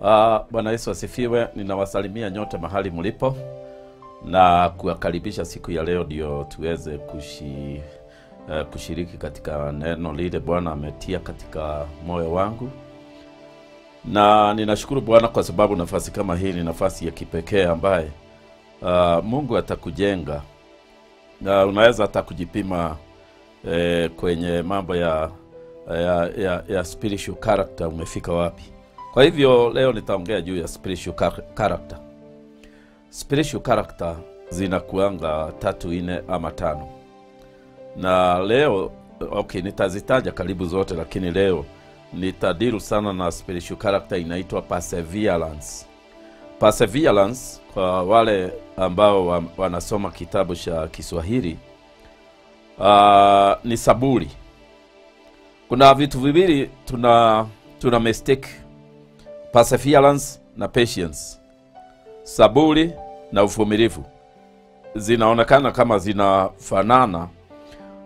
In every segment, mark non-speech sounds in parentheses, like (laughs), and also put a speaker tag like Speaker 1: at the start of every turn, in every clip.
Speaker 1: Uh, Bwana Yesu asifiwe. Ninawasalimia nyote mahali mlipo na kuwakaribisha siku ya leo ndio tuweze kushi, uh, kushiriki katika neno lile Bwana ametia katika moyo wangu, na ninashukuru Bwana kwa sababu nafasi kama hii ni nafasi ya kipekee ambaye uh, Mungu atakujenga na unaweza hata kujipima eh, kwenye mambo ya, ya, ya, ya spiritual character umefika wapi. Kwa hivyo leo nitaongea juu ya spiritual char- character. Spiritual character zinakuanga tatu nne ama tano, na leo okay, nitazitaja karibu zote, lakini leo nitadiru sana na spiritual character inaitwa perseverance. Perseverance kwa wale ambao wa- wanasoma kitabu cha Kiswahili uh, ni saburi. Kuna vitu viwili tuna tuna mistake perseverance na patience. Saburi na uvumilivu zinaonekana kama zinafanana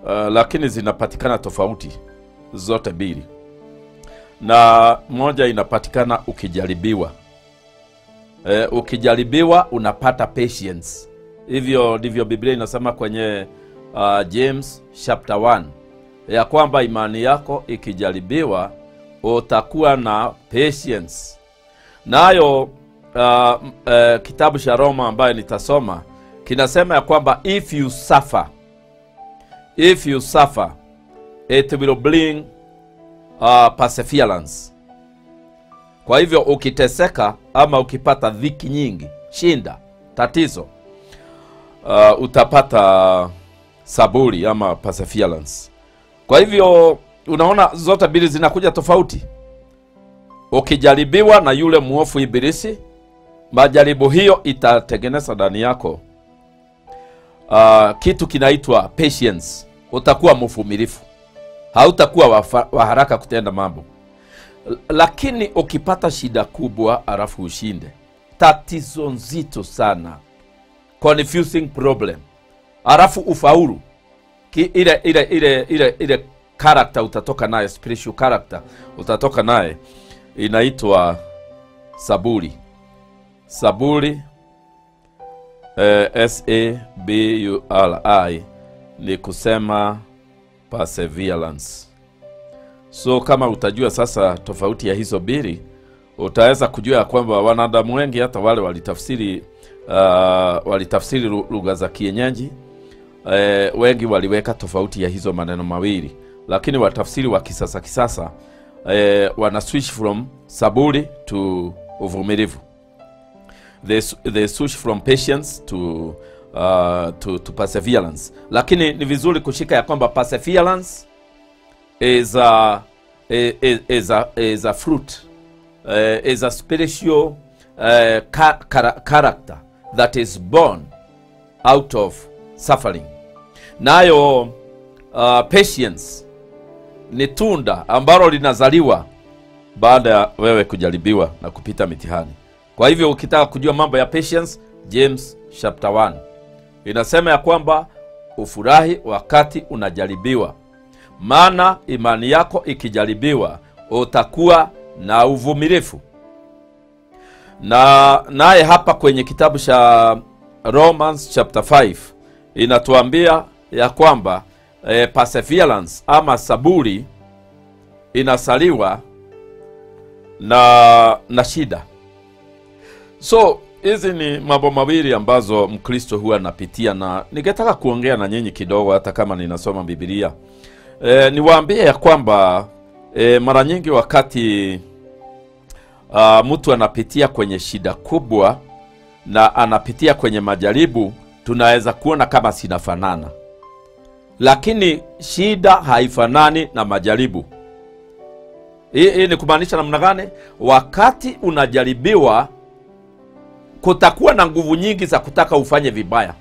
Speaker 1: uh, lakini zinapatikana tofauti zote mbili, na moja inapatikana ukijaribiwa. E, ukijaribiwa unapata patience. Hivyo ndivyo Biblia inasema kwenye uh, James chapter 1 ya kwamba imani yako ikijaribiwa utakuwa na patience. Nayo na uh, uh, kitabu cha Roma ambayo nitasoma kinasema ya kwamba if you suffer if you suffer it will bring uh, perseverance. Kwa hivyo ukiteseka ama ukipata dhiki nyingi, shinda, tatizo, uh, utapata saburi ama perseverance. Kwa hivyo unaona zote mbili zinakuja tofauti. Ukijaribiwa na yule mwofu Ibilisi, majaribu hiyo itatengeneza ndani yako. Uh, kitu kinaitwa patience. Utakuwa mvumilivu, hautakuwa wa haraka kutenda mambo. Lakini ukipata shida kubwa alafu ushinde, tatizo nzito sana, confusing problem, alafu ufaulu. Ki, ile ile ile ile ile character utatoka naye, spiritual character utatoka naye, inaitwa saburi. Saburi eh, S A B U R I ni kusema perseverance. So kama utajua sasa tofauti ya hizo mbili, utaweza kujua ya kwamba wanadamu wengi hata wale walitafsiri uh, walitafsiri lugha za kienyeji eh, wengi waliweka tofauti ya hizo maneno mawili, lakini watafsiri wa kisasa kisasa eh, wana switch from saburi to uvumilivu. They, they switch from patience to, uh, to, to perseverance. Lakini ni vizuri kushika ya kwamba perseverance is a, is, is a, is a fruit uh, is a spiritual uh, car character that is born out of suffering. Nayo uh, patience ni tunda ambalo linazaliwa baada ya wewe kujaribiwa na kupita mitihani. Kwa hivyo ukitaka kujua mambo ya patience, James chapter 1 inasema ya kwamba ufurahi wakati unajaribiwa, maana imani yako ikijaribiwa utakuwa na uvumilifu Na naye hapa kwenye kitabu cha Romans chapter 5 inatuambia ya kwamba eh, perseverance ama saburi inasaliwa na na shida. So hizi ni mambo mawili ambazo Mkristo huwa anapitia, na ningetaka kuongea na nyinyi kidogo, hata kama ninasoma bibilia E, niwaambie ya kwamba e, mara nyingi wakati mtu anapitia kwenye shida kubwa na anapitia kwenye majaribu, tunaweza kuona kama zinafanana, lakini shida haifanani na majaribu. Hii ni kumaanisha namna gani? Wakati unajaribiwa, kutakuwa na nguvu nyingi za kutaka ufanye vibaya,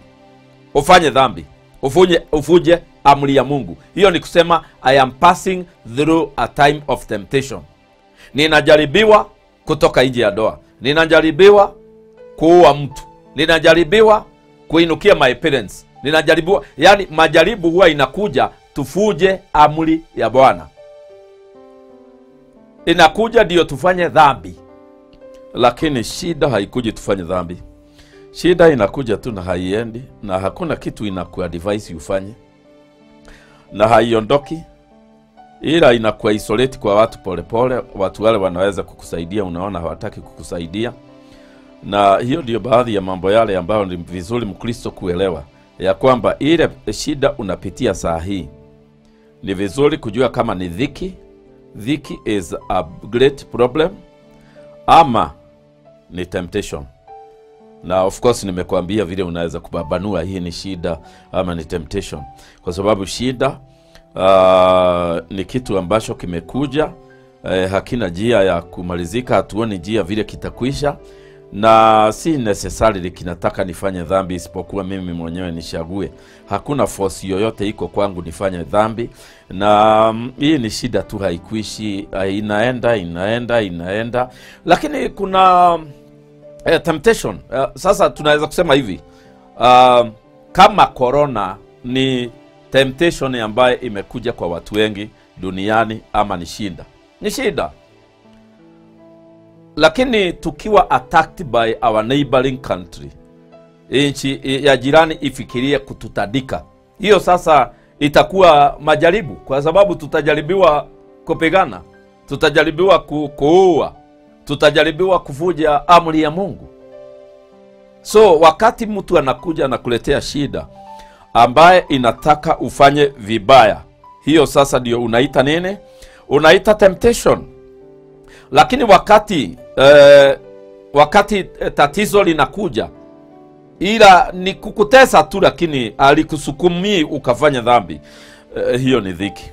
Speaker 1: ufanye dhambi, ufuje, ufuje amri ya Mungu. Hiyo ni kusema I am passing through a time of temptation. Ninajaribiwa kutoka nje ya doa, ninajaribiwa kuua mtu, ninajaribiwa kuinukia my parents, ninajaribiwa. Yani majaribu huwa inakuja tufuje amri ya Bwana, inakuja ndiyo tufanye dhambi. lakini shida haikuji tufanye dhambi. Shida inakuja tu na haiendi, na hakuna kitu inakuadvise ufanye, na haiondoki, ila inakuwa isolate kwa watu polepole pole. Watu wale wanaweza kukusaidia, unaona hawataki kukusaidia, na hiyo ndio baadhi ya mambo yale ambayo ni vizuri Mkristo kuelewa ya kwamba ile shida unapitia saa hii ni vizuri kujua kama ni dhiki. Dhiki is a great problem ama ni temptation. Na of course nimekuambia vile unaweza kubabanua hii ni shida ama ni temptation, kwa sababu shida uh, ni kitu ambacho kimekuja eh, hakina njia ya kumalizika, hatuoni njia vile kitakwisha, na si necessarily kinataka nifanye dhambi, isipokuwa mimi mwenyewe nishague. Hakuna force yoyote iko kwangu nifanye dhambi, na mm, hii ni shida tu, haikuishi, inaenda inaenda inaenda, lakini kuna Eh, temptation. Eh, sasa tunaweza kusema hivi. Uh, kama corona ni temptation ambayo imekuja kwa watu wengi duniani ama ni shida, ni shida, lakini tukiwa attacked by our neighboring country, nchi ya jirani ifikirie kututadika, hiyo sasa itakuwa majaribu, kwa sababu tutajaribiwa kupigana, tutajaribiwa ku, kuua tutajaribiwa kuvuja amri ya Mungu. So wakati mtu anakuja anakuletea shida ambaye inataka ufanye vibaya, hiyo sasa ndio unaita nini? Unaita temptation. Lakini wakati eh, wakati eh, tatizo linakuja ila ni kukutesa tu, lakini alikusukumii ukafanya dhambi, eh, hiyo ni dhiki.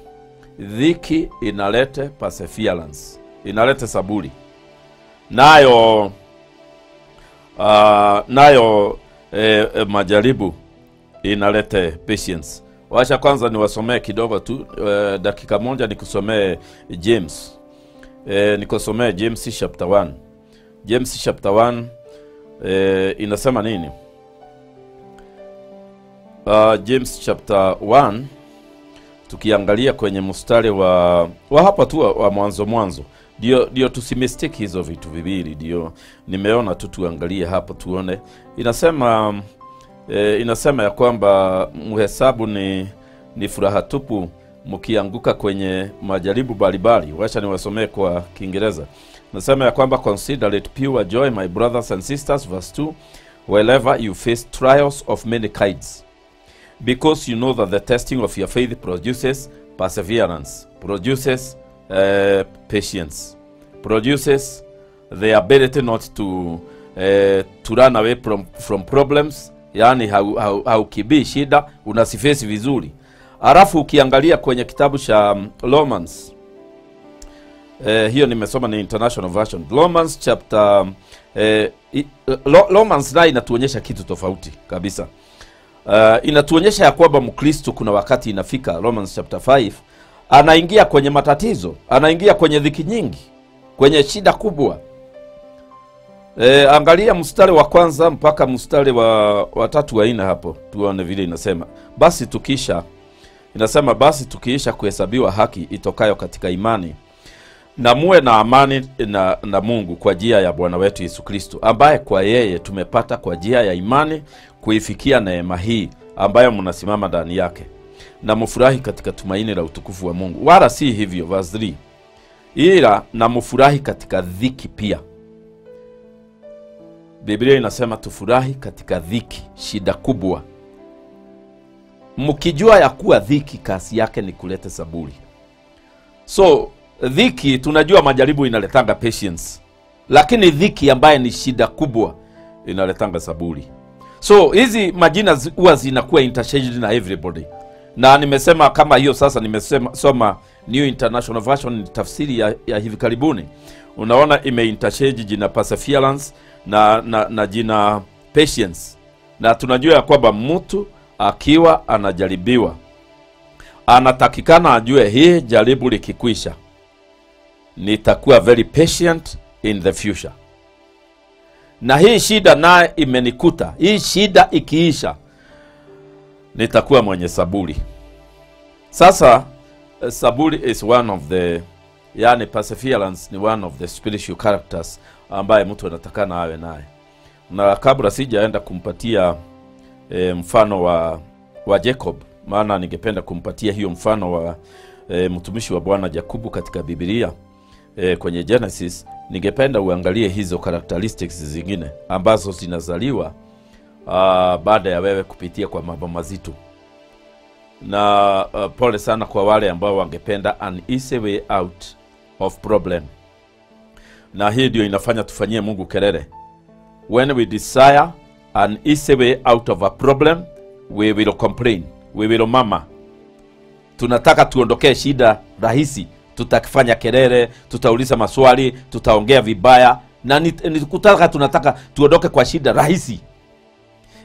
Speaker 1: Dhiki inalete perseverance, inalete saburi nayo uh, nayo eh, eh, majaribu inalete patience. Wacha kwanza niwasomee kidogo tu eh, dakika moja nikusomee James eh, nikosomee James chapter 1. James chapter 1 e, inasema nini? Uh, James chapter 1 tukiangalia kwenye mstari wa, wa hapa tu wa, wa mwanzo mwanzo ndio ndio tusimistiki hizo vitu viwili, ndio nimeona tu tuangalie hapo tuone. Inasema e, inasema ya kwamba mhesabu ni ni furaha tupu mkianguka kwenye majaribu mbalimbali. Wacha niwasomee kwa Kiingereza. Nasema ya kwamba consider it pure joy my brothers and sisters, verse 2 wherever you face trials of many kinds because you know that the testing of your faith produces perseverance produces uh, patience produces the ability not to uh, to run away from, from problems yani haukibii hau, hau shida unasifesi vizuri alafu ukiangalia kwenye kitabu cha um, Romans eh, hiyo nimesoma ni international version Romans chapter eh, Romans naye inatuonyesha kitu tofauti kabisa uh, inatuonyesha ya kwamba Mkristo kuna wakati inafika Romans chapter 5 anaingia kwenye matatizo, anaingia kwenye dhiki nyingi, kwenye shida kubwa. E, angalia mstari wa kwanza mpaka mstari wa, wa tatu wa nne hapo, tuone vile inasema. Basi tukisha, inasema basi tukiisha kuhesabiwa haki itokayo katika imani, na muwe na amani na, na Mungu kwa njia ya Bwana wetu Yesu Kristo, ambaye kwa yeye tumepata kwa njia ya imani kuifikia neema hii ambayo mnasimama ndani yake na mfurahi katika tumaini la utukufu wa Mungu. Wala si hivyo, 3, ila na mfurahi katika dhiki pia. Biblia inasema tufurahi katika dhiki, shida kubwa, mkijua ya kuwa dhiki kasi yake ni kulete saburi. So dhiki, tunajua majaribu inaletanga patience, lakini dhiki ambaye ni shida kubwa inaletanga saburi. So hizi majina huwa zinakuwa interchanged na everybody na nimesema kama hiyo sasa, nimesema soma New International Version, ni tafsiri ya, ya hivi karibuni. Unaona imeinterchange jina perseverance na, na, na jina patience, na tunajua ya kwamba mtu akiwa anajaribiwa. Anatakikana ajue hii jaribu likikwisha, nitakuwa very patient in the future, na hii shida naye imenikuta, hii shida ikiisha nitakuwa mwenye saburi. Sasa saburi is one of the yani perseverance ni one of the spiritual characters ambaye mtu anatakana awe naye. Na kabla sijaenda kumpatia e, mfano wa wa Jacob. Maana ningependa kumpatia hiyo mfano wa e, mtumishi wa Bwana Jakubu katika Biblia. E, kwenye Genesis ningependa uangalie hizo characteristics zingine ambazo zinazaliwa baada ya wewe kupitia kwa mambo mazito. Na uh, pole sana kwa wale ambao wangependa an easy way out of problem. Na hii ndio inafanya tufanyie mungu kelele. When we desire an easy way out of a problem we will complain. We will mama tunataka tuondokee shida rahisi. Tutakifanya kelele tutauliza maswali tutaongea vibaya na ni, ni kutaka tunataka tuondoke kwa shida rahisi.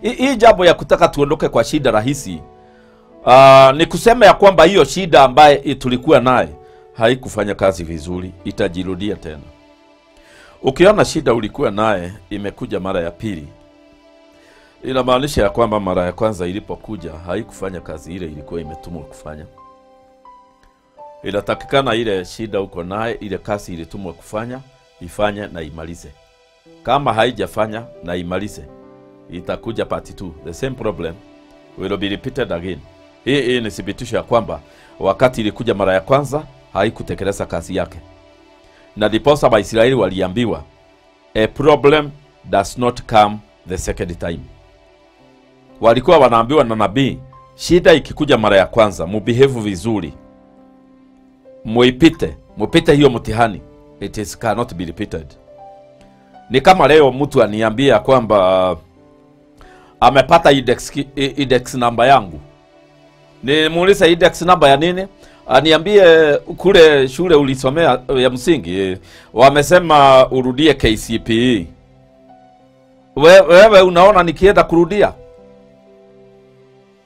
Speaker 1: Hi- hii jambo ya kutaka tuondoke kwa shida rahisi uh, ni kusema ya kwamba hiyo shida ambaye i- tulikuwa naye haikufanya kazi vizuri itajirudia tena. Ukiona shida ulikuwa naye imekuja mara ya pili inamaanisha ya kwamba mara ya kwanza ilipokuja haikufanya kazi ile ilikuwa imetumwa kufanya. Inatakikana ile shida uko naye ile kazi ilitumwa kufanya ifanye na imalize. Kama haijafanya na imalize itakuja part 2 the same problem will be repeated again. Hii hii ni thibitisho ya kwamba wakati ilikuja mara ya kwanza haikutekeleza kazi yake. Na ndiposa waisraeli waliambiwa a problem does not come the second time walikuwa wanaambiwa na nabii shida ikikuja mara ya kwanza mubehave vizuri. Muipite mupite hiyo mtihani. It is cannot be repeated. Ni kama leo mtu aniambia kwamba uh, amepata index, index namba yangu. Nimuulize index namba ya nini? Aniambie kule shule ulisomea ya msingi eh, wamesema urudie KCPE We, wewe unaona nikienda kurudia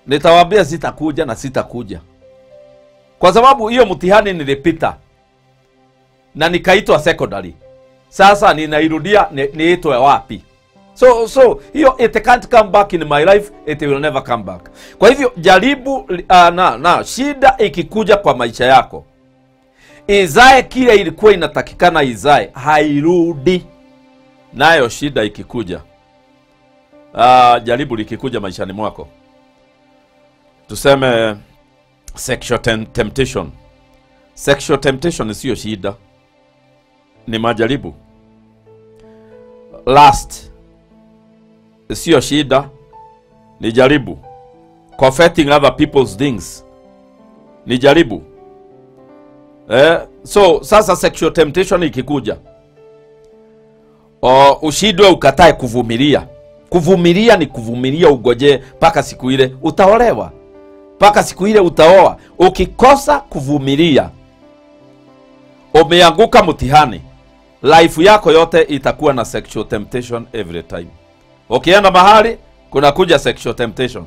Speaker 1: nitawaambia sitakuja na sitakuja kwa sababu hiyo mtihani nilipita na nikaitwa secondary. Sasa ninairudia ni- niitwe wapi? So so hiyo it can't come back in my life it will never come back. Kwa hivyo jaribu uh, na, na shida ikikuja kwa maisha yako. Izae kile ilikuwa inatakikana izae hairudi. Nayo shida ikikuja. Uh, jaribu likikuja maishani mwako tuseme sexual tem- temptation. Sexual temptation siyo shida. Ni majaribu. Last siyo shida. Ni jaribu. Coveting other people's things. Ni jaribu. Eh, so sasa sexual temptation ikikuja o, ushindwe ukatae kuvumilia. Kuvumilia ni kuvumilia ugojee mpaka siku ile utaolewa mpaka siku ile utaoa. Ukikosa kuvumilia umeanguka mtihani. Life yako yote itakuwa na sexual temptation every time. Ukienda mahali kuna kuja sexual temptation.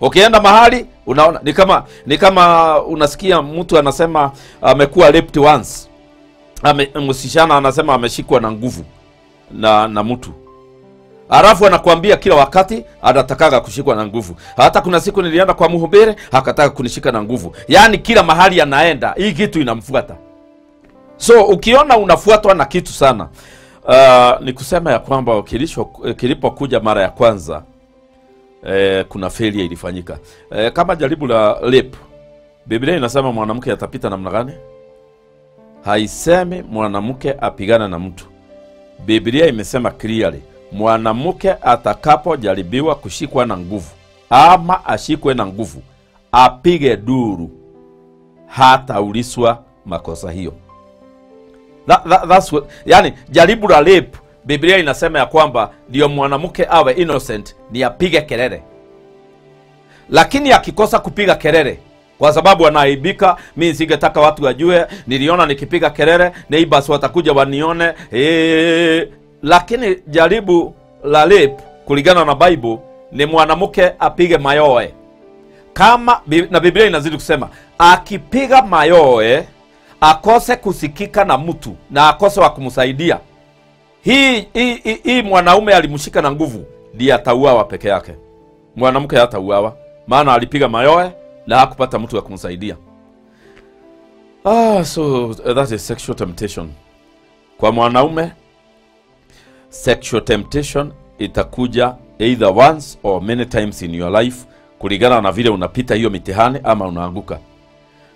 Speaker 1: Ukienda mahali unaona ni kama ni kama unasikia mtu anasema amekuwa raped once. Ame, msichana anasema ameshikwa na nguvu na na mtu alafu anakwambia kila wakati anatakaga kushikwa na nguvu. Hata kuna siku nilienda kwa mhubiri akataka kunishika na nguvu. Yaani kila mahali anaenda hii kitu inamfuata. So ukiona unafuatwa na kitu sana uh, ni kusema ya kwamba kilipokuja mara ya kwanza eh, kuna failure ilifanyika. Eh, kama jaribu la rape biblia inasema mwanamke atapita namna gani? Haisemi mwanamke apigana na mtu. Biblia imesema clearly mwanamke atakapojaribiwa kushikwa na nguvu ama ashikwe na nguvu apige duru hatauliswa makosa hiyo. That, that, that's what, yani jaribu la rape biblia inasema ya kwamba ndio mwanamke awe innocent ni apige kelele. Lakini akikosa kupiga kelele kwa sababu anaaibika mi singetaka watu wajue niliona nikipiga kelele neighbors watakuja wanione ee, lakini jaribu la rape kulingana na bible ni mwanamke apige mayoe kama na biblia inazidi kusema akipiga mayoe akose kusikika na mtu na akose wa kumsaidia hii hii, hii, hii mwanaume alimshika na nguvu ndiye atauawa peke yake. Mwanamke hatauawa maana alipiga mayoe na hakupata mtu wa kumsaidia. Ah, so that is sexual temptation. Kwa mwanaume sexual temptation itakuja either once or many times in your life kulingana na vile unapita hiyo mitihani ama unaanguka.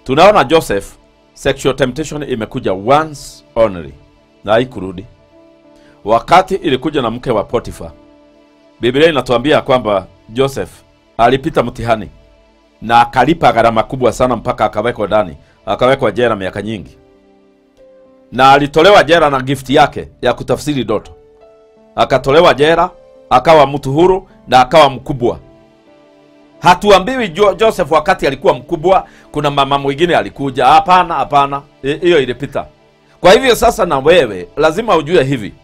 Speaker 1: Tunaona Joseph sexual temptation imekuja once only na haikurudi. Wakati ilikuja na mke wa potifa Biblia inatuambia kwamba Joseph alipita mtihani na akalipa gharama kubwa sana mpaka akawekwa ndani, akawekwa jera miaka nyingi, na alitolewa jera na gifti yake ya kutafsiri ndoto. Akatolewa jera, akawa mtu huru na akawa mkubwa. Hatuambiwi jo Joseph wakati alikuwa mkubwa kuna mama mwingine alikuja. Hapana, hapana, hi- hiyo ilipita. Kwa hivyo sasa, na wewe lazima ujue hivi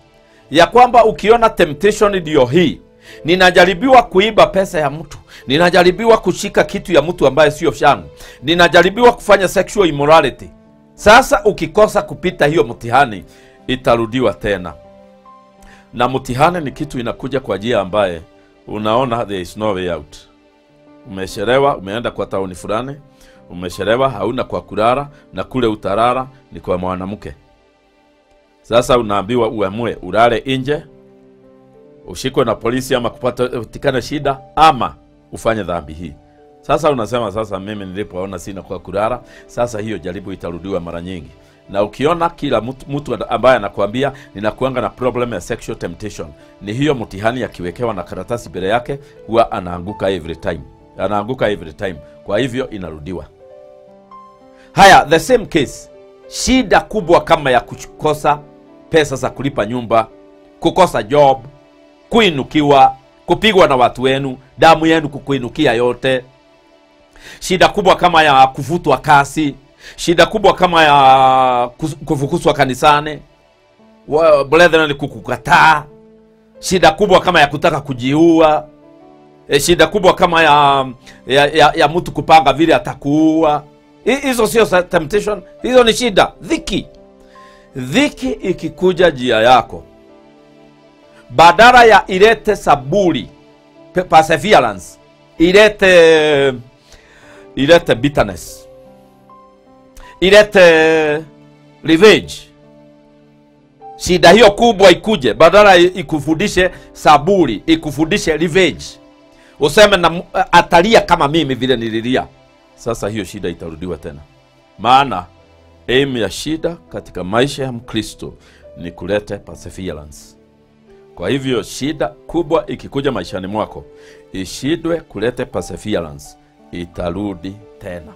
Speaker 1: ya kwamba ukiona temptation ndiyo hii, ninajaribiwa kuiba pesa ya mtu, ninajaribiwa kushika kitu ya mtu ambaye sio shangu, ninajaribiwa kufanya sexual immorality. Sasa ukikosa kupita hiyo mtihani, itarudiwa tena, na mtihani ni kitu inakuja kwa njia ambaye unaona there is no way out. Umeshelewa, umeenda kwa tauni fulani, umeshelewa, hauna kwa kulala, na kule utarara ni kwa mwanamke. Sasa unaambiwa uamue ulale nje, ushikwe na polisi ama kupata utikane shida ama ufanye dhambi hii. Sasa unasema sasa, mimi nilipoona sina kwa kulala, sasa hiyo jaribu itarudiwa mara nyingi. Na ukiona kila mtu, ambaye anakuambia ninakuanga na problem ya sexual temptation, ni hiyo mtihani akiwekewa na karatasi mbele yake, huwa anaanguka every time, anaanguka every time. Kwa hivyo inarudiwa. Haya, the same case, shida kubwa kama ya kukosa pesa za kulipa nyumba, kukosa job, kuinukiwa, kupigwa na watu wenu, damu yenu kukuinukia yote, shida kubwa kama ya kuvutwa kasi, shida kubwa kama ya kufukuswa kanisani, brethren kukukataa, shida kubwa kama ya kutaka kujiua, e, shida kubwa kama ya, ya, ya, ya mtu kupanga vile atakuua. Hizo sio temptation, hizo ni shida, dhiki. Dhiki ikikuja jia yako, badala ya ilete saburi pe- perseverance, ilete ilete bitterness, ilete revenge. Shida hiyo kubwa ikuje, badala ikufundishe saburi, ikufundishe revenge, useme na mu- atalia kama mimi vile nililia. Sasa hiyo shida itarudiwa tena, maana aim ya shida katika maisha ya Mkristo ni kuleta perseverance. Kwa hivyo shida kubwa ikikuja maishani mwako, ishidwe kuleta perseverance, itarudi tena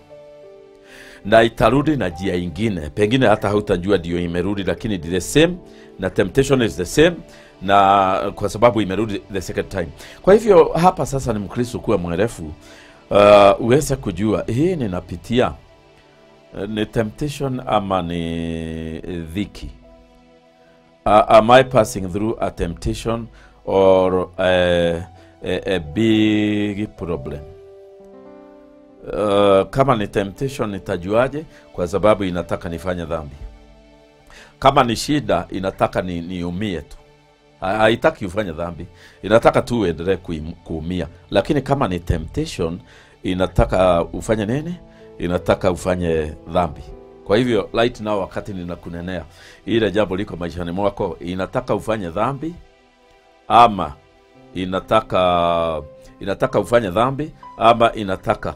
Speaker 1: na itarudi na njia ingine, pengine hata hautajua ndio imerudi, lakini ni the same na temptation is the same, na kwa sababu imerudi the second time. Kwa hivyo hapa sasa ni Mkristo kuwa mwerefu, uh, uweze kujua hii ninapitia uh, ni temptation ama ni dhiki. Uh, am I passing through a temptation or a, a, a big problem? Uh, kama ni temptation nitajuaje? Kwa sababu inataka nifanye dhambi. Kama ni shida inataka ni, niumie tu, haitaki ufanye dhambi, inataka tu uendelee kuumia. Lakini kama ni temptation inataka ufanye nini? Inataka ufanye dhambi. Kwa hivyo right now, wakati ninakunenea ile jambo liko maishani mwako, inataka ufanye dhambi ama inataka inataka ufanye dhambi ama inataka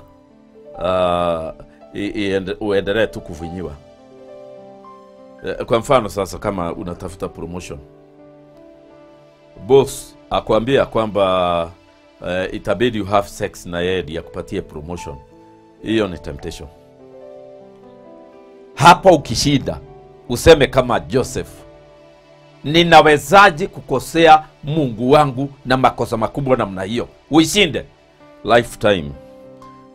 Speaker 1: uh, uendelee tu kuvinyiwa. Eh, Kwa mfano sasa, kama unatafuta promotion, boss akwambia kwamba uh, itabidi you have sex na yeye ya kupatia promotion, hiyo ni temptation. Hapa ukishinda useme kama Joseph, ninawezaje kukosea Mungu wangu na makosa makubwa namna hiyo? Uishinde lifetime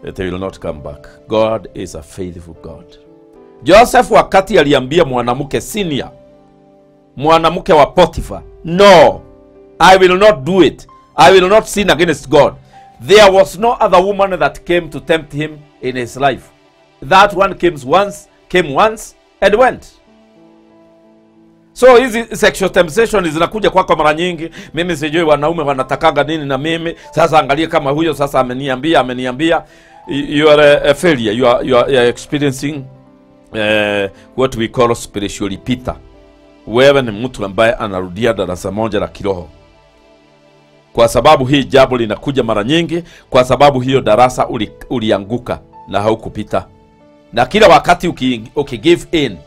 Speaker 1: it will not come back. God is a faithful God. Joseph wakati aliambia mwanamke senior, mwanamke wa Potiphar, no, I will not do it. I will not sin against God. There was no other woman that came to tempt him in his life. That one came once, came once and went. So hizi sexual temptation zinakuja kwako mara nyingi. Mimi sijui wanaume wanatakanga nini na mimi. Sasa angalia kama huyo sasa ameniambia, ameniambia you are a, a failure. You are, you are, you are experiencing uh, what we call spiritual repeater. Wewe ni mtu ambaye anarudia darasa moja la kiroho, kwa sababu hii jambo linakuja mara nyingi, kwa sababu hiyo darasa uli, ulianguka na haukupita, na kila wakati uki, uki give in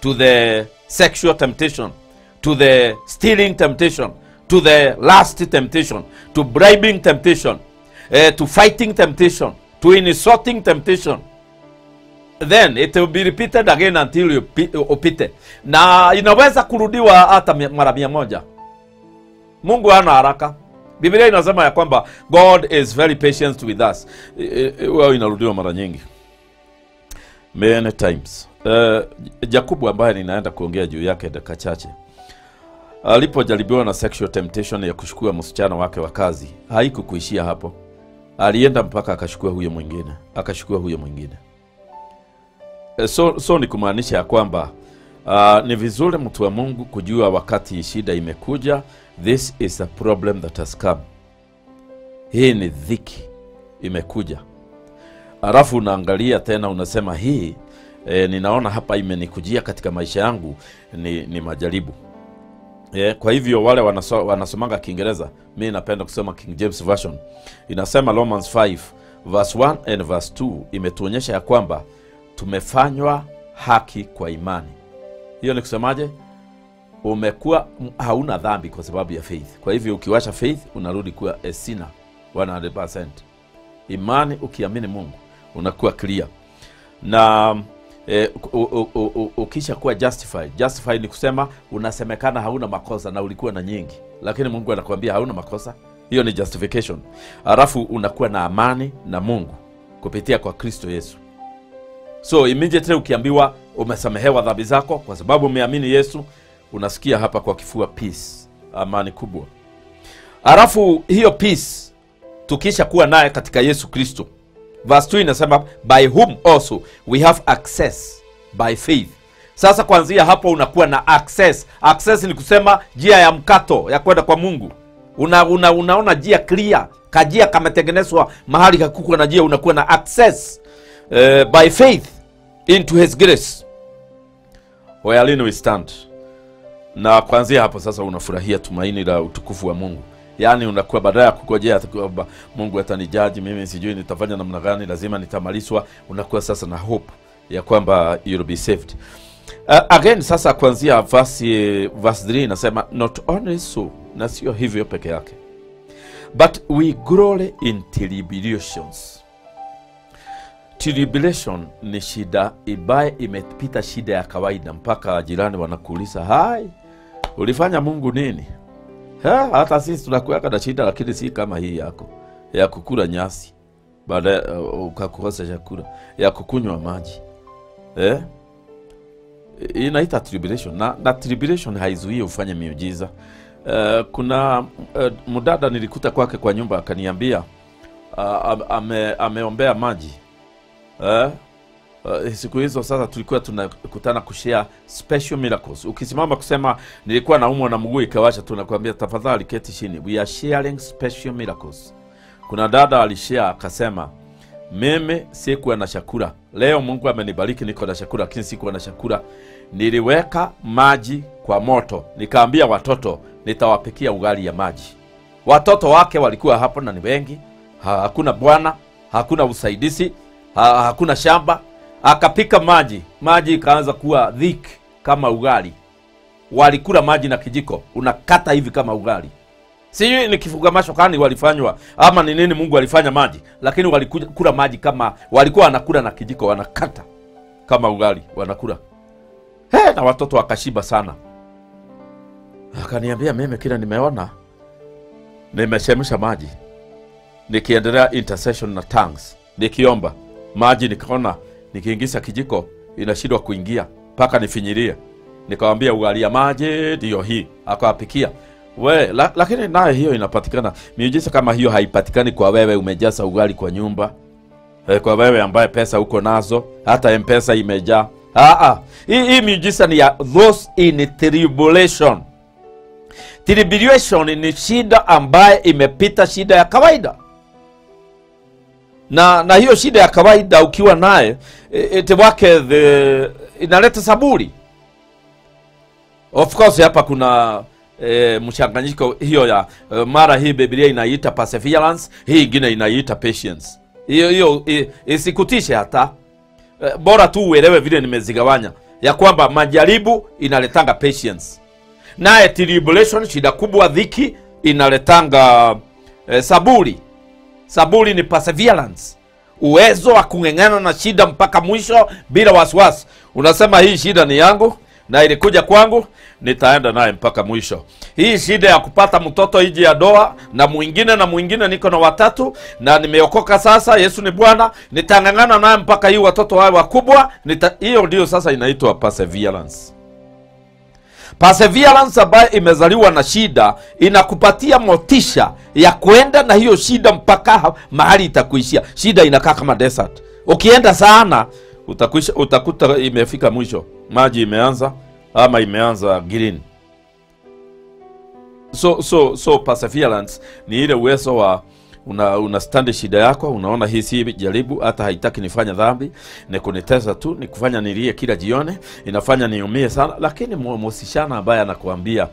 Speaker 1: to the sexual temptation, to the stealing temptation, to the last temptation, to bribing temptation, eh, to fighting temptation, to insulting temptation. Then it will be repeated again until you upite. Na inaweza kurudiwa hata mara mia moja. Mungu hana haraka. Biblia inasema ya kwamba god is very patient with us. I- inarudiwa mara nyingi. Many times. Uh, jakubu ambaye ninaenda kuongea juu yake dakika chache alipojaribiwa na sexual temptation ya kushukua msichana wake wa kazi haikukuishia hapo alienda mpaka akashukua huyo mwingine akashukua huyo mwingine. Eh, so, so ni kumaanisha ya kwamba uh, ni vizuri mtu wa mungu kujua wakati shida imekuja this is a problem that has come. Hii ni dhiki imekuja. Alafu unaangalia tena unasema hii e, ninaona hapa imenikujia katika maisha yangu ni, ni majaribu e, kwa hivyo wale wanaso, wanasomanga kiingereza mi napenda kusoma king james version. Inasema romans 5 verse 1 and verse 2 imetuonyesha ya kwamba tumefanywa haki kwa imani. Hiyo ni kusemaje? Umekuwa hauna dhambi kwa sababu ya faith. Kwa hivyo ukiwasha faith unarudi kuwa a sinner 100% imani ukiamini mungu unakuwa clear. Na eh, u- u- u- u- ukisha kuwa justified justified ni kusema unasemekana hauna makosa na ulikuwa na nyingi lakini mungu anakuambia hauna makosa. Hiyo ni justification. Alafu unakuwa na amani na mungu kupitia kwa kristo yesu. So immediately ukiambiwa umesamehewa dhambi zako kwa sababu umeamini yesu unasikia hapa kwa kifua peace amani kubwa. Alafu hiyo peace tukisha kuwa naye katika yesu kristo verse 2 inasema by whom also we have access? By faith. Sasa kuanzia hapo unakuwa na access. Access ni kusema njia ya mkato ya kwenda kwa mungu. Una, una, unaona jia clear. Kajia kametengenezwa mahali kakukwa na njia unakuwa na access uh, by faith into his grace. Wherein we stand? Na kuanzia hapo sasa unafurahia tumaini la utukufu wa mungu yaani unakuwa badala ya kugojea kwamba mungu atanijaji mimi sijui nitafanya namna gani lazima nitamalizwa. Unakuwa sasa na hope ya kwamba you'll be saved. Uh, again sasa kuanzia verse, verse 3 inasema not only so na sio hivyo peke yake but we glory in tribulations. Tribulation ni shida ibaye imepita shida ya kawaida mpaka jirani wanakuuliza hai ulifanya mungu nini ha, hata sisi tunakuaka na shida lakini si kama hii yako ya kukula nyasi baada uh, ukakosa chakula ya kukunywa maji eh? inaita tribulation na, na tribulation haizuii ufanye miujiza uh, kuna uh, mdada nilikuta kwake kwa nyumba akaniambia uh, ame, ameombea maji eh? Uh, siku hizo sasa tulikuwa tunakutana kushare special miracles. Ukisimama kusema nilikuwa naumwa na mguu ikawasha tunakwambia tafadhali keti chini. We are sharing special miracles. Kuna dada alishare akasema mimi sikuwa na chakula. Leo mungu amenibariki niko na chakula lakini sikuwa na chakula. Niliweka maji kwa moto. Nikaambia watoto nitawapikia ugali ya maji. Watoto wake walikuwa hapo na ni wengi. Ha, hakuna bwana hakuna usaidizi ha, hakuna shamba akapika maji. Maji ikaanza kuwa thick kama ugali. Walikula maji na kijiko. Unakata hivi kama ugali. Sijui ni kifuga masho kani walifanywa ama ni nini mungu alifanya maji lakini walikula maji kama walikuwa wanakula na kijiko wanakata kama ugali wanakula. He, na watoto wakashiba sana. Akaniambia mimi kila nimeona nimechemsha maji nikiendelea intercession na tongues nikiomba. Maji nikaona nikiingiza kijiko inashindwa kuingia mpaka nifinyirie. Nikawambia ugali ya maji ndiyo hii. Akawapikia. We la, lakini naye hiyo inapatikana. Miujiza kama hiyo haipatikani kwa wewe umejaza ugali kwa nyumba. E, kwa wewe ambaye pesa uko nazo hata mpesa imejaa. Aa, hii, hii miujiza ni ya those in tribulation. Tribulation ni shida ambaye imepita shida ya kawaida na na hiyo shida ya kawaida ukiwa naye i- wake the inaleta saburi. Of course hapa kuna e, mchanganyiko hiyo ya e, mara hii biblia inaiita perseverance hii ingine inaiita patience. Hiyo hiyo isikutishe hata. E, bora tu uelewe vile nimezigawanya ya kwamba majaribu inaletanga patience. Naye tribulation shida kubwa dhiki inaletanga e, saburi saburi ni perseverance. Uwezo wa kung'eng'ana na shida mpaka mwisho bila wasiwasi. Unasema hii shida ni yangu na ilikuja kwangu nitaenda naye mpaka mwisho. Hii shida ya kupata mtoto iji ya doa na mwingine na mwingine niko na watatu na nimeokoka sasa. Yesu ni bwana nitang'ang'ana naye mpaka hii watoto wawe wakubwa. Hiyo ndio sasa inaitwa perseverance perseverance ambayo imezaliwa na shida inakupatia motisha ya kwenda na hiyo shida mpaka ha- mahali itakuishia. Shida inakaa kama desert. Ukienda sana utakuisha, utakuta imefika mwisho. Maji imeanza ama imeanza green. So so so perseverance ni ile uwezo wa una una standi shida yako unaona hii si jaribu hata haitaki nifanya dhambi ni kunitesa tu ni kufanya nilie kila jioni inafanya niumie sana. Lakini mu- ambaye anakuambia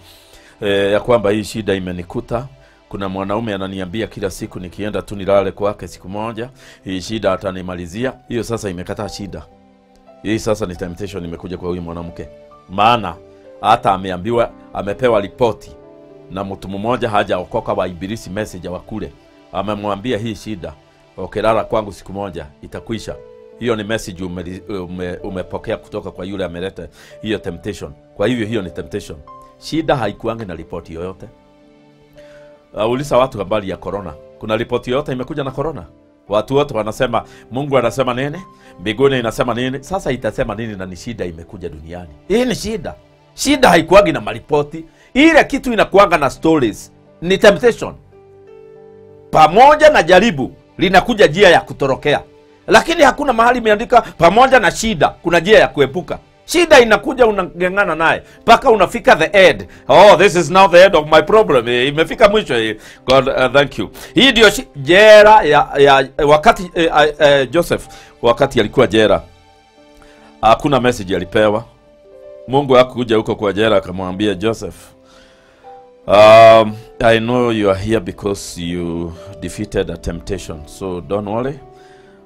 Speaker 1: eh, ya kwamba hii shida imenikuta. Kuna mwanaume ananiambia kila siku nikienda tu nilale kwake siku moja hii shida atanimalizia. Hiyo sasa imekataa shida. Hii sasa ni temptation imekuja kwa huyu mwanamke. Maana hata ameambiwa amepewa ripoti na mtu mmoja hajaokoka wa ibilisi message wa kule amemwambia hii shida ukilala kwangu siku moja itakwisha. Hiyo ni message ume, ume, umepokea kutoka kwa yule ameleta hiyo temptation. Kwa hivyo hiyo ni temptation. Shida haikuangi na ripoti yoyote. Uh, uliza watu habari ya corona. Kuna ripoti yoyote imekuja na corona? Watu wote wanasema mungu anasema nini? Mbinguni inasema nini? Sasa itasema nini na ni shida imekuja duniani? Hii ni shida. Shida haikuagi na maripoti. Ile kitu inakuanga na stories. Ni temptation pamoja na jaribu linakuja njia ya kutorokea. Lakini hakuna mahali imeandika pamoja na shida kuna njia ya kuepuka. Shida inakuja unang'ang'ana naye mpaka unafika the end. Oh this is now the end of my problem. Eh, imefika mwisho eh. god uh, thank you. Hii ndio jera ya, ya wakati eh, eh, joseph wakati alikuwa jera. Hakuna message alipewa. Mungu akuja huko kwa jera akamwambia joseph Um, I know you are here because you defeated a temptation, so don't worry.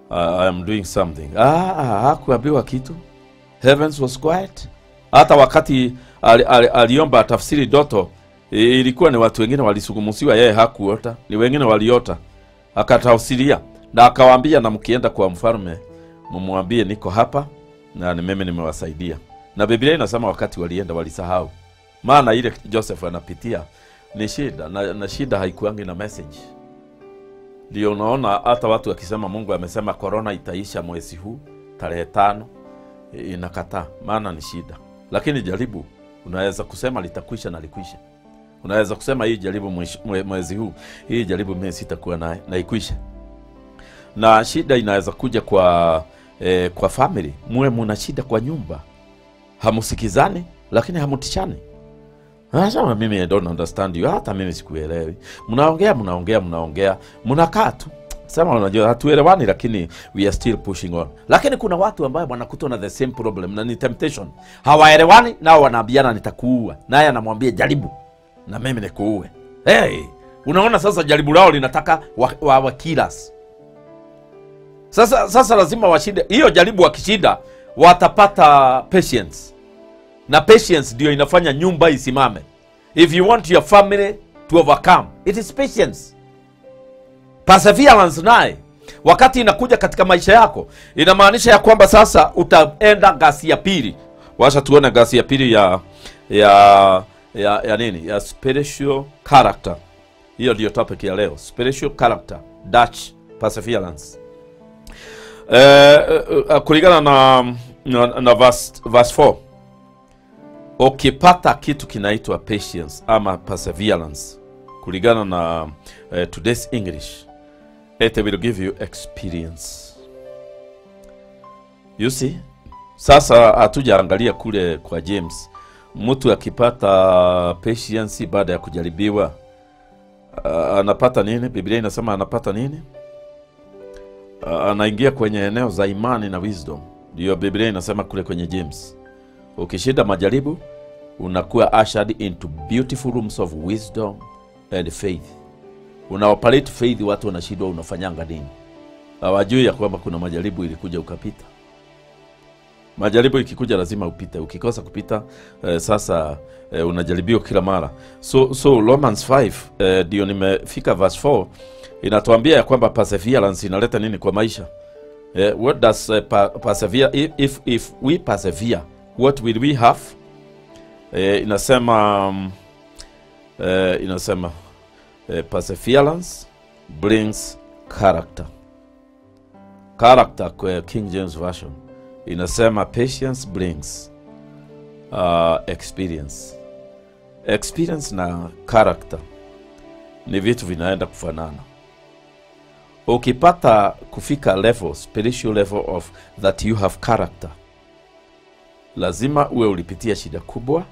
Speaker 1: Uh, I am doing something. Ah, hakuambiwa kitu. Heavens was quiet. Hata wakati ali, ali, aliomba tafsiri doto ilikuwa ni watu wengine walisugumusiwa, yeye hakuota, ni wengine waliota. Akatafsiria na akawaambia, na mkienda kwa mfalme mumwambie niko hapa na ni mimi nimewasaidia. Na Biblia inasema wakati walienda walisahau maana ile Joseph anapitia ni shida na, na shida haikuangi na message. Ndio unaona hata watu wakisema Mungu amesema korona itaisha mwezi huu tarehe tano, i- inakataa, maana ni shida. Lakini jaribu unaweza kusema litakwisha na likwisha. Unaweza kusema hii jaribu mwezi huu, hii jaribu mimi sitakuwa naye na ikwisha. Na shida inaweza kuja kwa eh, kwa family, muwe muna shida kwa nyumba, hamusikizani lakini hamutishani. Anasema mimi don't understand you, hata mimi sikuelewi. Mnaongea mnaongea mnaongea, mnakaa tu. Sema, unajua hatuelewani, lakini we are still pushing on. Lakini kuna watu ambao wanakutwa na the same problem na ni temptation, hawaelewani nao, wanaambiana nitakuua, naye anamwambia jaribu. Na mimi nikuue. Hey, unaona sasa jaribu lao linataka wa, wa killers. Sasa sasa lazima washinde. Hiyo jaribu, wakishinda watapata patience na patience ndio inafanya nyumba isimame. If you want your family to overcome it is patience. Perseverance naye wakati inakuja katika maisha yako inamaanisha ya kwamba sasa utaenda gasi ya pili. Washa tuone gasi ya pili ya ya ya, ya nini? Ya spiritual character. Hiyo ndiyo topic ya leo. Spiritual character. Dutch perseverance. Eh, eh, kulingana na na, na verse, verse 4 ukipata kitu kinaitwa patience ama perseverance kulingana na uh, today's english it will give you experience. You see sasa hatujaangalia kule kwa james. Mtu akipata patience baada ya kujaribiwa uh, anapata nini? Biblia inasema anapata nini? Uh, anaingia kwenye eneo za imani na wisdom. Ndiyo Biblia inasema kule kwenye James, ukishinda majaribu unakuwa ushered into beautiful rooms of wisdom and faith. Unaoperate faith, watu wanashindwa unafanyanga nini? Hawajui ya kwamba kuna majaribu ilikuja ukapita. Majaribu ikikuja lazima upite, ukikosa kupita eh, sasa eh, unajaribiwa kila mara. So, so Romans 5 eh, ndio nimefika verse 4 inatuambia ya kwamba perseverance inaleta nini kwa maisha eh, what does uh, persevere if, if we persevere what will we have? Eh, inasema um, eh, inasema eh, perseverance brings character. Character kwa King James Version inasema patience brings uh, experience. Experience na character ni vitu vinaenda kufanana. Ukipata kufika level spiritual level of that you have character lazima uwe ulipitia shida kubwa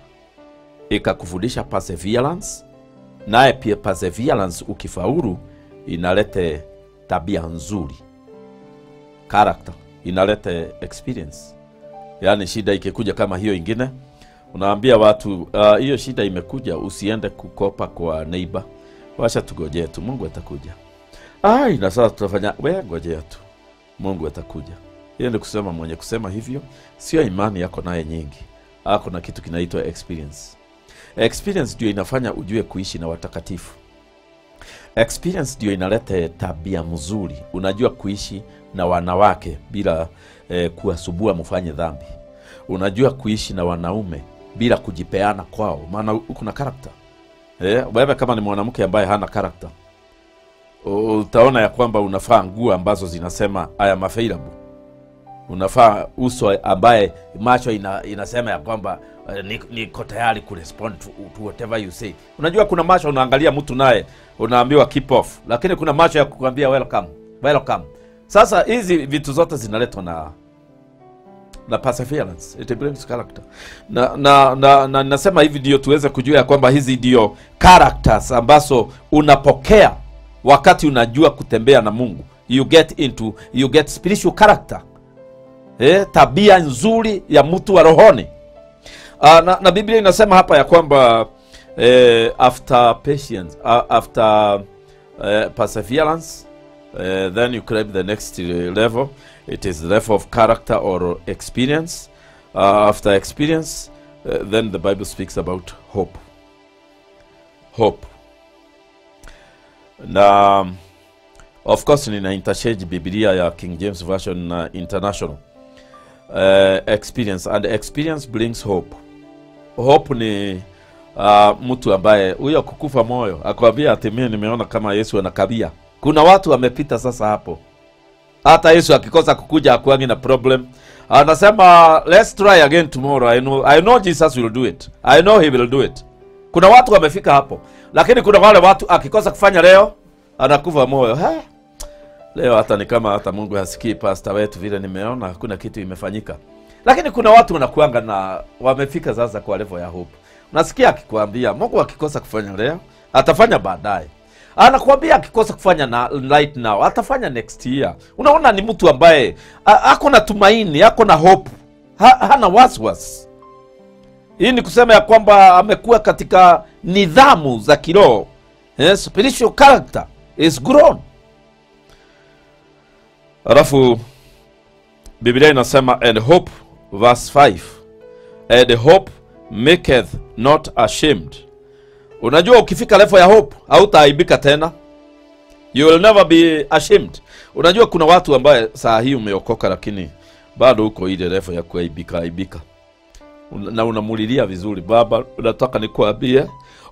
Speaker 1: ikakufundisha perseverance naye pia perseverance ukifaulu inalete tabia nzuri. Character inalete experience. Yaani shida ikikuja kama hiyo ingine unaambia watu hiyo uh, shida imekuja usiende kukopa kwa neiba, washa tugojee tu mungu atakuja. Ai na sasa tutafanya we ngojea tu mungu atakuja hiyo ni kusema mwenye kusema hivyo sio imani yako naye nyingi. Ako na kitu kinaitwa experience. Experience ndio inafanya ujue kuishi na watakatifu. Experience ndio inaleta tabia mzuri. Unajua kuishi na wanawake bila eh, kuwasubua mfanye dhambi. Unajua kuishi na wanaume bila kujipeana kwao. Maana uko na karakta eh, wewe kama ni mwanamke ambaye hana karakta utaona ya kwamba unafaa nguo ambazo zinasema I am available unafaa uso ambaye macho ina, inasema ya kwamba uh, niko ni tayari kurespond to, to whatever you say. Unajua kuna macho unaangalia mtu naye unaambiwa keep off. Lakini kuna macho ya kukwambia welcome welcome. Sasa hizi vitu zote zinaletwa na na perseverance. It brings character. Na na na, na nasema hivi ndio tuweze kujua ya kwamba hizi ndio characters ambazo unapokea wakati unajua kutembea na mungu. You get into you get spiritual character eh, tabia nzuri ya mtu wa rohoni. Uh, na, na biblia inasema hapa ya kwamba eh, after patience uh, after uh, perseverance uh, then you climb the next level. It is level of character or experience. Uh, after experience uh, then the bible speaks about hope. Hope. Na of course nina interchange biblia ya king james version na international uh, experience. And experience brings hope. Hope ni uh, mtu ambaye huyo kukufa moyo akwambia ati mimi nimeona kama yesu anakabia. Kuna watu wamepita sasa hapo. Hata yesu akikosa kukuja akuangi na problem. Anasema let's try again tomorrow. I know, i know jesus will do it. I know he will do it. Kuna watu wamefika hapo. Lakini kuna wale watu akikosa kufanya leo anakufa moyo. Ha? Leo hata ni kama hata mungu hasikii pasta wetu vile nimeona hakuna kitu imefanyika. Lakini kuna watu wanakuanga na wamefika sasa kwa level ya hope. Unasikia akikwambia mungu akikosa kufanya leo atafanya baadaye. Anakuambia akikosa kufanya na right now atafanya next year. Unaona ni mtu ambaye ako na tumaini ako na hope. Ha, hana waswas. Hii ni kusema ya kwamba amekuwa katika nidhamu za kiroho. Eh, spiritual character is grown alafu biblia inasema and hope verse 5 and hope maketh not ashamed. Unajua ukifika level ya hope hautaaibika tena. You will never be ashamed. Unajua kuna watu ambaye saa hii umeokoka lakini bado uko ile level ya kuaibika aibika. Na unamulilia vizuri baba unataka nikuambie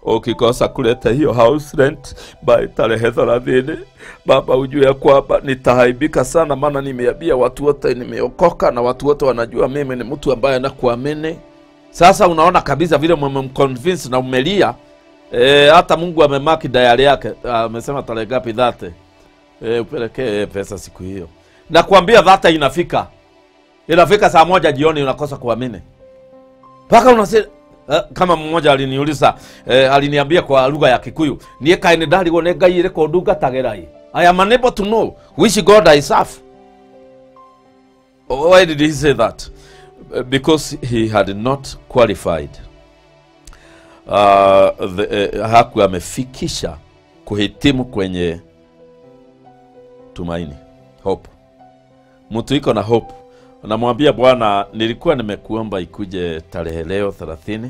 Speaker 1: ukikosa kuleta hiyo house rent by tarehe thelathini. Baba ujue ya kwamba nitahaibika sana maana nimeabia watu wote nimeokoka na watu wote wanajua mimi ni mtu ambaye anakuamini sasa unaona kabisa vile mmemconvince na umelia. E, hata mungu amemaki dayari yake amesema tarehe gapi dhate e, upelekee pesa siku hiyo. Nakwambia dhata inafika. Inafika saa moja jioni unakosa kuamini. Mpaka unase eh, kama mmoja aliniuliza eh, aliniambia kwa lugha ya kikuyu nie kaini ndarigwo nä ngai ä rä kå ndungatagä rai I am unable to know which God I serve. Why did he say that? Uh, Because he had not qualified. Uh, the, uh, haku amefikisha kuhitimu kwenye tumaini hope. Mtu iko na hope, unamwambia Bwana, nilikuwa nimekuomba ikuje tarehe leo 30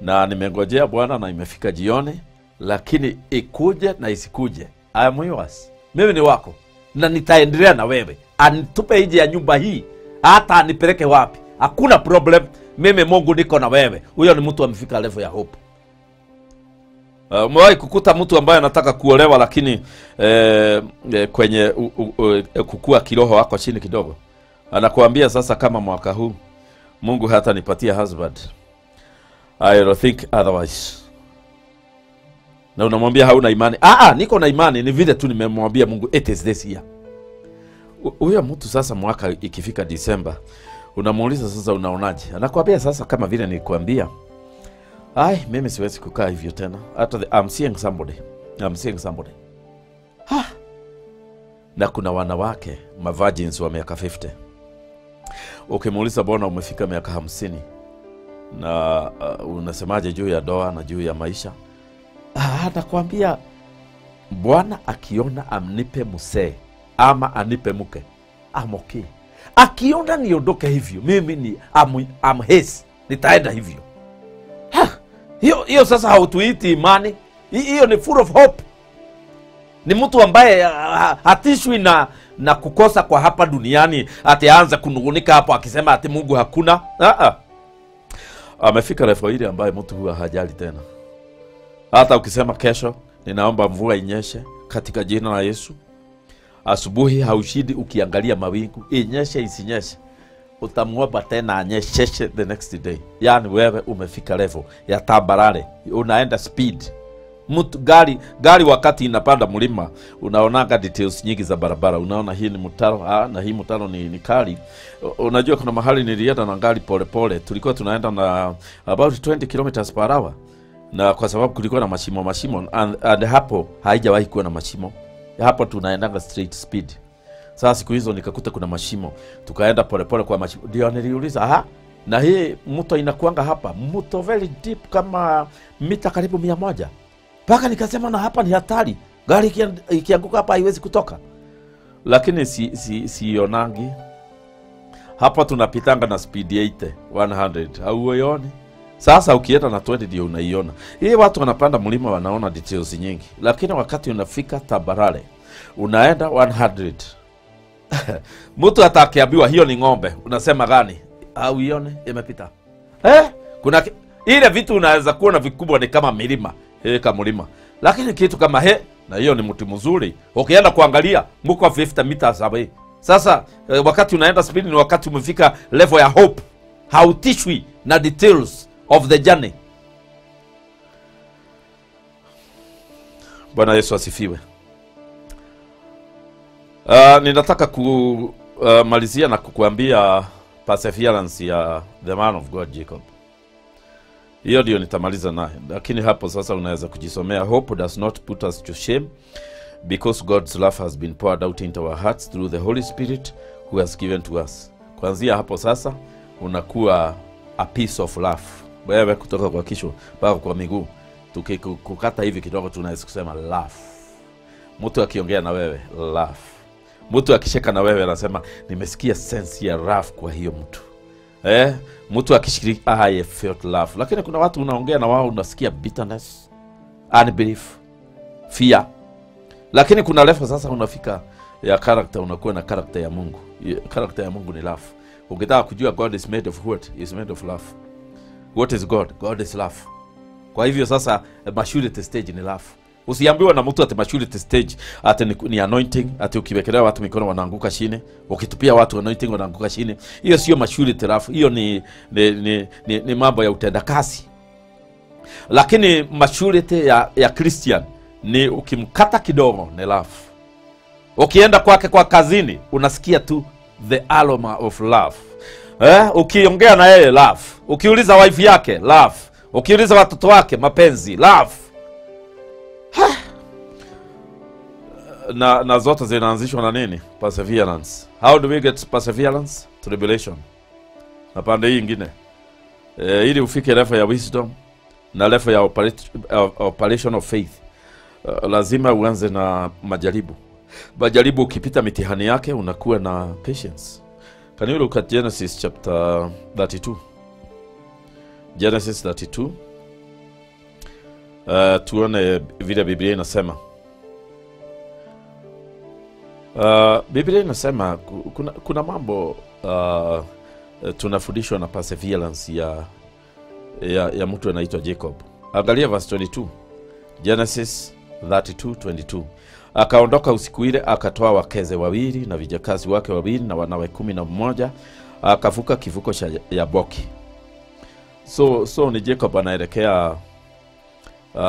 Speaker 1: na nimengojea Bwana na imefika jioni, lakini ikuje na isikuje, I am yours. Mimi ni wako na nitaendelea na wewe, anitupe nje ya nyumba hii, hata anipeleke wapi, hakuna problem. Mimi Mungu niko na wewe. Huyo ni mtu amefika level ya hope. Uh, umewahi kukuta mtu ambaye anataka kuolewa lakini eh, eh, kwenye uh, uh, u, eh, kukua kiroho wako chini kidogo, anakuambia sasa, kama mwaka huu Mungu hata nipatia husband I don't think otherwise. Na unamwambia hauna imani. Ah, ah, niko na imani, ni vile tu nimemwambia Mungu it is this year. Hu- Huyo mtu sasa, mwaka ikifika Disemba, unamuuliza sasa, unaonaje? Anakuambia sasa, kama vile nilikwambia, ai, mimi siwezi kukaa hivyo tena. Hata I'm seeing somebody, I'm seeing somebody. Ha! Na kuna wanawake mavagins wa miaka 50 ukimuuliza, bwana umefika miaka hamsini na uh, unasemaje juu ya doa na juu ya maisha? Ah, Bwana akiona amnipe msee ama anipe mke amoki. Akiona niondoke hivyo, mimi ni am, am nitaenda hivyo. Hiyo hiyo sasa hautuiti imani, hiyo ni full of hope. Ni mtu ambaye ah, hatishwi na na kukosa kwa hapa duniani, ataanza kunungunika hapo akisema ati Mungu hakuna. Ah, ah. Amefika refu ile ambaye mtu huwa hajali tena. Hata ukisema kesho, ninaomba mvua inyeshe katika jina la Yesu, asubuhi haushidi ukiangalia mawingu, inyeshe isinyeshe, utamwomba tena anyesheshe the next day. Yani wewe umefika level ya tambarare, unaenda speed mtu gari gari wakati inapanda mlima unaonaga details nyingi za barabara. Unaona hii ni mtaro ah, na hii mtaro ni, ni kali. Unajua kuna mahali nilienda na gari polepole tulikuwa tunaenda na about 20 kilometers per hour. Na kwa sababu kulikuwa na mashimo mashimo and, and hapo haijawahi kuwa na mashimo. Hapo tunaendanga straight speed. Sasa siku hizo nikakuta kuna mashimo. Tukaenda polepole kwa mashimo. Ndio niliuliza aha na hii mto inakuanga hapa? Mto very deep kama mita karibu mia moja mpaka nikasema na hapa ni hatari. Gari ikianguka hapa haiwezi kutoka. Lakini si, si, sionangi. Hapa tunapitanga na speed 80 100 hauioni? Sasa ukienda na 20 ndio unaiona. Hii watu wanapanda mlima wanaona details nyingi. Lakini wakati unafika tabarale unaenda 100 (laughs) mtu atakiambiwa hiyo ni ng'ombe unasema gani? Auione imepita. Eh? kuna ile vitu unaweza kuona vikubwa ni kama milima eh, kama mlima lakini kitu kama he na hiyo ni mti mzuri. Ukienda kuangalia mko 50 meters away. Sasa eh, wakati unaenda speed ni wakati umefika level ya hope. Hautishwi na details of the journey. Bwana yesu asifiwe. Uh, ninataka kumalizia uh, na kukuambia perseverance ya the man of god jacob hiyo ndio nitamaliza nayo. Lakini hapo sasa unaweza kujisomea hope does not put us to shame because god's love has been poured out into our hearts through the holy spirit who has given to us. Kuanzia hapo sasa unakuwa a piece of love. Wewe kutoka kwa kichwa mpaka kwa miguu. Tukikukata hivi kidogo tunaweza kusema love. Mtu akiongea na wewe love. Mtu akisheka na wewe anasema nimesikia sense ya love kwa hiyo mtu. Eh, mtu akishiriki I felt love. Lakini kuna watu unaongea na wao unasikia bitterness unbelief fear. Lakini kuna level sasa unafika ya character unakuwa na character ya mungu. Character ya mungu ni love. Ukitaka kujua god is made of what? Is made of love. What is god? God is love. Kwa hivyo sasa maturity stage ni love usiambiwa na mtu ati maturity stage ati ni, ni anointing ati ukiwekelea watu mikono wanaanguka chini ukitupia watu anointing wanaanguka chini. Hiyo sio maturity rafu, hiyo ni, ni, ni, ni, ni mambo ya utendakazi lakini maturity ya, ya christian ni ukimkata kidogo ni love ukienda kwake kwa kazini unasikia tu the aroma of love. Eh? ukiongea na yeye love ukiuliza wife yake love ukiuliza watoto wake mapenzi love na na zote zinaanzishwa na nini? Perseverance. How do we get perseverance? Tribulation. Na pande hii ingine e, ili ufike level ya wisdom na level ya operation of faith. Uh, lazima uanze na majaribu. Majaribu ukipita mitihani yake unakuwa na patience. Can you look at genesis chapter 32 genesis 32 uh, tuone vile biblia inasema Uh, Biblia inasema kuna, kuna mambo uh, tunafundishwa na perseverance ya, ya, ya mtu anaitwa Jacob. Angalia verse 22. Genesis 32:22. Akaondoka usiku ile akatoa wakeze wawili na vijakazi wake wawili na wanawe kumi na mmoja akavuka kivuko cha Yaboki. So, so ni Jacob anaelekea uh,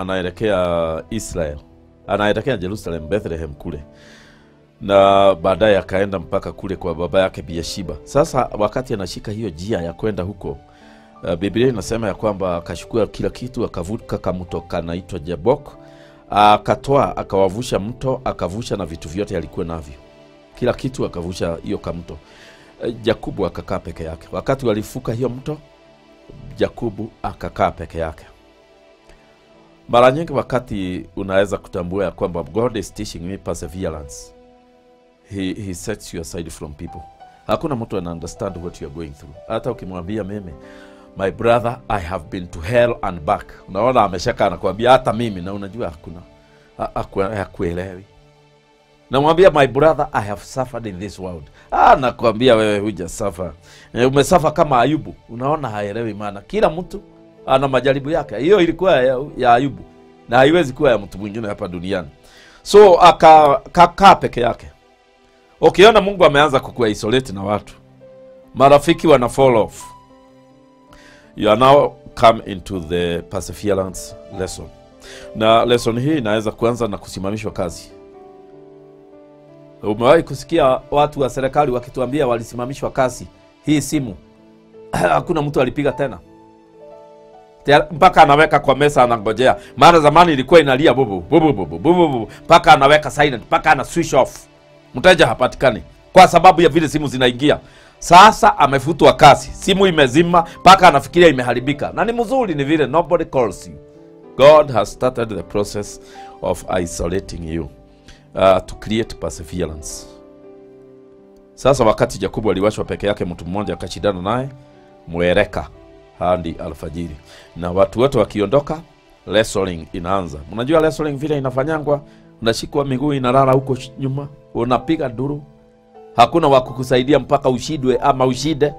Speaker 1: anaelekea Israel, anaelekea Jerusalem, Bethlehem kule na baadaye akaenda mpaka kule kwa baba yake Biashiba. Sasa wakati anashika hiyo jia ya kwenda huko, uh, Biblia inasema ya kwamba akachukua kila kitu akavuka kamto kanaitwa Jabok, akatoa akawavusha mto, akavusha na vitu vyote alikuwa navyo, kila kitu akavusha hiyo kamto. Uh, Jakubu akakaa peke yake. Wakati walifuka hiyo mto, Jakubu akakaa peke yake. Mara nyingi wakati unaweza kutambua ya kwamba God is teaching me perseverance he, he sets you aside from people. Hakuna mtu ana understand what you are going through. Hata ukimwambia mimi my brother I have been to hell and back, unaona ameshaka anakuambia hata mimi, na unajua hakuna Ha- haku- hakuelewi. Namwambia my brother I have suffered in this world, ah, nakwambia wewe huja suffer, Eh, umesafa kama Ayubu. Unaona haelewi, maana kila mtu ana majaribu yake. Hiyo ilikuwa ya, ya Ayubu na haiwezi kuwa ya mtu mwingine hapa duniani. So akakaa peke yake ukiona mungu ameanza kukuisolate na watu marafiki wana fall off. You are now come into the perseverance lesson. Na lesson hii inaweza kuanza na kusimamishwa kazi. Umewahi kusikia watu wa serikali wakituambia walisimamishwa kazi? Hii simu (clears throat) hakuna mtu alipiga tena. Mpaka anaweka kwa mesa anangojea. Maana zamani ilikuwa inalia bubu bubu bubu bubu. Mpaka anaweka silent mpaka ana switch off mteja hapatikani kwa sababu ya vile simu zinaingia. Sasa amefutwa kazi simu imezima mpaka anafikiria imeharibika. Na ni mzuri ni vile nobody calls you. God has started the process of isolating you uh, to create perseverance. Sasa wakati jakubu aliwachwa peke yake mtu mmoja akashindana naye mwereka hadi alfajiri. Na watu wote wakiondoka wrestling inaanza. Mnajua wrestling vile inafanyangwa unashikwa miguu inalala huko nyuma unapiga duru hakuna wa kukusaidia mpaka ushidwe ama ushide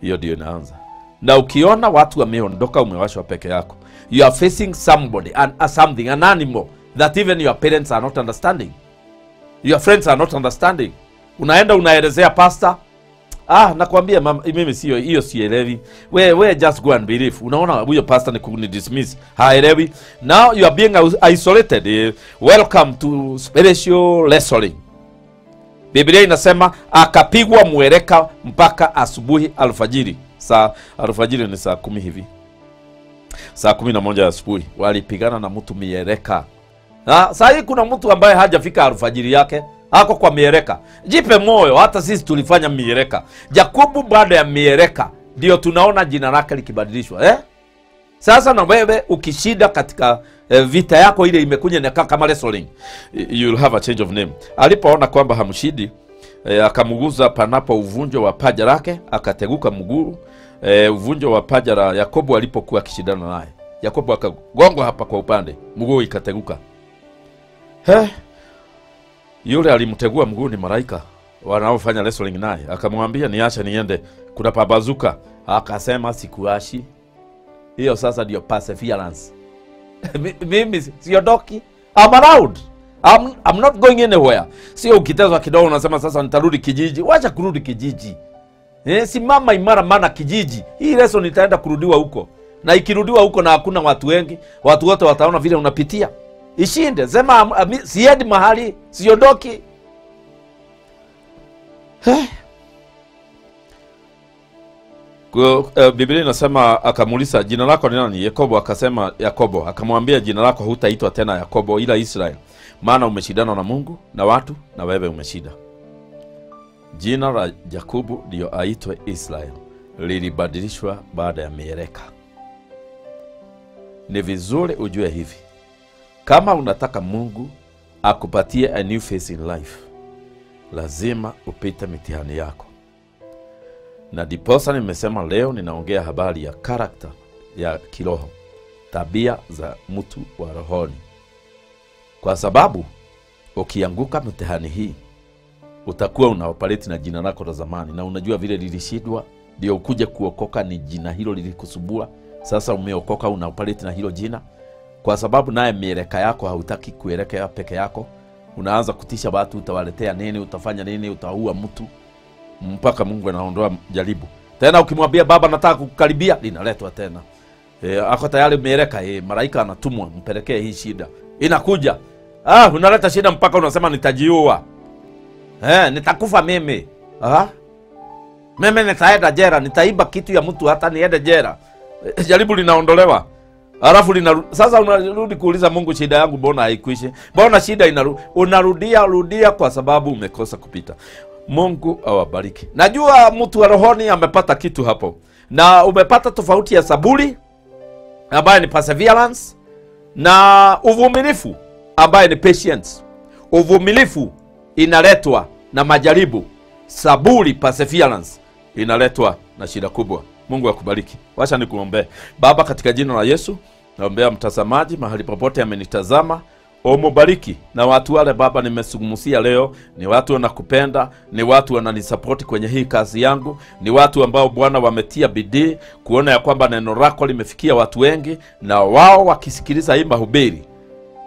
Speaker 1: hiyo ndio inaanza. Na ukiona watu wameondoka umewashwa peke yako. You are facing somebody and a something an animal that even your parents are not understanding. Your friends are not understanding. Unaenda unaelezea pastor ah nakwambia mama, mimi sio hiyo sielewi. We, we just go and believe. Unaona huyo pastor ni kuni dismiss. Haelewi. Now you are being isolated. Eh, welcome to spiritual wrestling biblia inasema akapigwa mwereka mpaka asubuhi alfajiri. Saa alfajiri ni saa kumi hivi. Saa kumi na moja asubuhi. Walipigana na mtu miereka na saa hii kuna mtu ambaye hajafika alfajiri yake ako kwa miereka. Jipe moyo hata sisi tulifanya miereka. Jakubu baada ya miereka ndio tunaona jina lake likibadilishwa eh? sasa na wewe ukishida katika eh, vita yako ile imekuja inakaa kama wrestling you'll have a change of name. Alipoona kwamba hamshidi eh, akamguza panapo uvunjo wa paja lake akateguka mguu eh, uvunjo wa paja la yakobo alipokuwa akishindana naye. Yakobo akagongwa hapa kwa upande mguu ikateguka. He, yule alimtegua mguu ni malaika wanaofanya wrestling naye. Akamwambia niache niende kuna pabazuka. Akasema sikuashi. Hiyo sasa ndio perseverance. (laughs) Mi- mimi siondoki I'm around. I'm, I'm not going anywhere. Sio ukitezwa kidogo unasema sasa nitarudi kijiji. Wacha kurudi kijiji. Eh, simama imara maana kijiji. Hii lesson itaenda kurudiwa huko. Na ikirudiwa huko na hakuna watu wengi watu wote wataona vile unapitia ishinde sema ami- siendi mahali siondoki. Uh, Biblia inasema akamuuliza jina lako ni nani? Yakobo akasema Yakobo. Akamwambia jina lako hutaitwa tena Yakobo ila Israel, maana umeshindana na Mungu na watu na wewe umeshinda. Jina la Yakobo ndiyo aitwe Israel lilibadilishwa baada ya mieleka. Ni vizuri ujue hivi, kama unataka Mungu akupatie a new face in life, lazima upite mitihani yako na diposa nimesema leo ninaongea habari ya karakta ya kiroho, tabia za mtu wa rohoni, kwa sababu ukianguka mitihani hii utakuwa unaopareti na jina lako la zamani, na unajua vile lilishidwa ndio ukuje kuokoka ni jina hilo lilikusubua. Sasa umeokoka, unaopareti na hilo jina, kwa sababu naye mieleka yako hautaki kuelekea peke yako. Unaanza kutisha watu, utawaletea nini, utafanya nini, utaua mtu mpaka Mungu anaondoa jaribu. Tena ukimwambia baba, nataka kukaribia, linaletwa tena. E, ako tayari mieleka. E, malaika anatumwa, mpelekee hii shida, inakuja. Ah, unaleta shida mpaka unasema nitajiua, eh, nitakufa mimi. Ah, mimi nitaenda jera, nitaiba kitu ya mtu hata niende jera. E, jaribu linaondolewa Alafu lina sasa unarudi kuuliza Mungu, shida yangu mbona haikwishi? Mbona shida inaru, unarudia rudia kwa sababu umekosa kupita. Mungu awabariki. Najua mtu wa rohoni amepata kitu hapo, na umepata tofauti ya saburi ambaye ni perseverance na uvumilifu ambaye ni patience. Uvumilifu inaletwa na majaribu, saburi perseverance inaletwa na shida kubwa. Mungu akubariki. Wacha nikuombee. Baba, katika jina la Yesu naombea mtazamaji mahali popote amenitazama umubariki na watu wale Baba nimesungumusia leo, ni watu wanakupenda, ni watu wananisapoti kwenye hii kazi yangu, ni watu ambao Bwana wametia bidii kuona ya kwamba neno lako limefikia watu wengi, na wao wakisikiliza hii mahubiri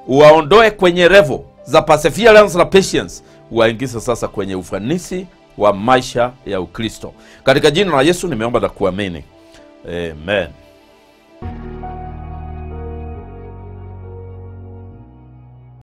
Speaker 1: uwaondoe kwenye revo za perseverance na patience, uwaingize sasa kwenye ufanisi wa maisha ya Ukristo. Katika jina la Yesu nimeomba na kuamini, amen.